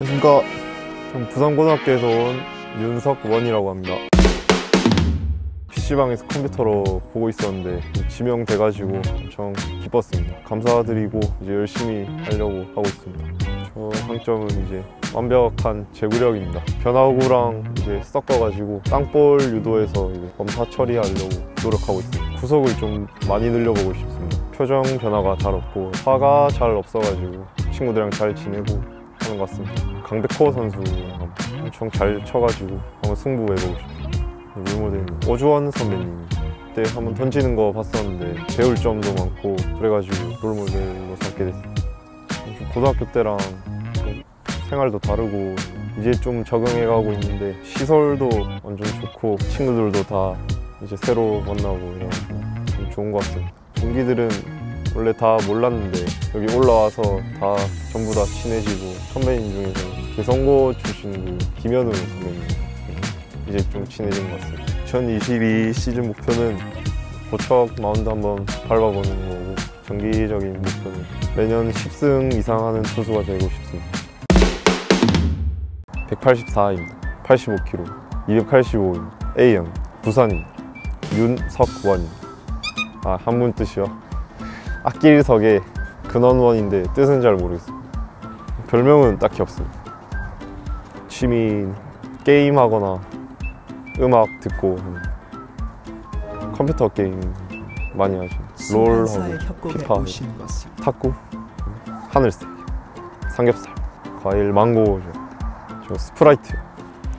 안녕하십니까 전 부산고등학교에서 온 윤석원이라고 합니다. PC방에서 컴퓨터로 보고 있었는데 지명돼가지고 엄청 기뻤습니다. 감사드리고 이제 열심히 하려고 하고 있습니다. 저 장점은 이제 완벽한 제구력입니다. 변화구랑 이제 섞어가지고 땅볼 유도해서 이제 검사 처리하려고 노력하고 있습니다. 구속을 좀 많이 늘려보고 싶습니다. 표정 변화가 잘 없고 화가 잘 없어가지고 친구들이랑 잘 지내고 하는 것 같습니다. 강백호 선수 엄청 잘 쳐가지고 한번 승부 해보고 싶어요. 롤모델 오주원 선배님 그때 한번 던지는 거 봤었는데 배울 점도 많고 그래가지고 롤모델로 삼게 됐어요. 고등학교 때랑 좀 생활도 다르고 이제 좀 적응해가고 있는데 시설도 완전 좋고 친구들도 다 이제 새로 만나고 좀 좋은 것 같습니다. 동기들은 원래 다 몰랐는데 여기 올라와서 다 전부 다 친해지고 선배님 중에서 개성고 출신 그 김현우 선배님 이제 좀 친해진 것 같습니다. 2022 시즌 목표는 고척 마운드 한번 밟아보는 거고 정기적인 목표는 매년 10승 이상 하는 투수가 되고 싶습니다. 184입니다. 85kg, 285입니다. A형, 부산입니다. 윤석원입니다. 아, 한문 뜻이요? 악길석의 근원원인데 뜻은 잘 모르겠습니다. 별명은 딱히 없습니다. 취미 게임하거나 음악 듣고 컴퓨터 게임 많이 하죠. 롤하고 피파, 탁구, 하늘색, 삼겹살, 과일, 망고, 저, 저 스프라이트.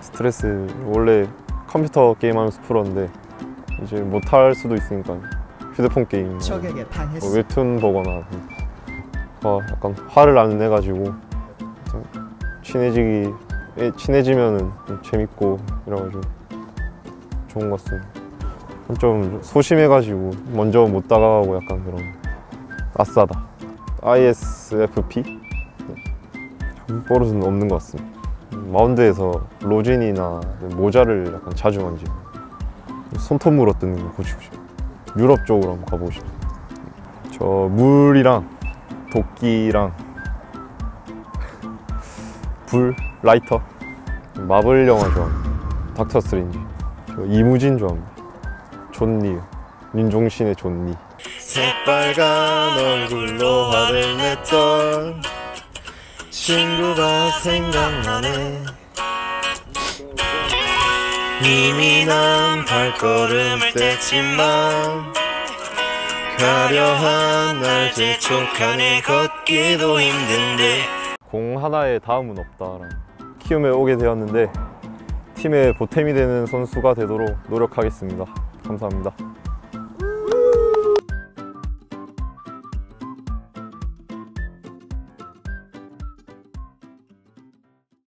스트레스 원래 컴퓨터 게임하면서 풀었는데 이제 못할 수도 있으니까 휴대폰 게임 적에게 뭐 당했습니다. 웹툰 보거나 어, 약간 화를 안 내가지고 좀 친해지기 에, 친해지면은 좀 재밌고 이래가지고 좋은 것 같습니다. 좀 소심해가지고 먼저 못 다가가고 약간 그런 아싸다. ISFP 버릇은 없는 것 같습니다. 마운드에서 로진이나 모자를 약간 자주 만지고 손톱 물어뜯는 거 고치고 싶어요. 유럽 쪽으로 한번 가보고 싶어요. 저 물이랑 도끼랑 불, 라이터, 마블 영화 좋아합니다. 닥터 스트레인지. 저 이무진 좋아합니다. 존니, 윤종신의 존니. 새빨간 얼굴로 화를 냈던 친구가 생각나네. 이미 난 발걸음 뗐지만 가려한 날 재촉하네 걷기도 힘든데. 공 하나에 다음은 없다라는 키움에 오게 되었는데 팀의 보탬이 되는 선수가 되도록 노력하겠습니다. 감사합니다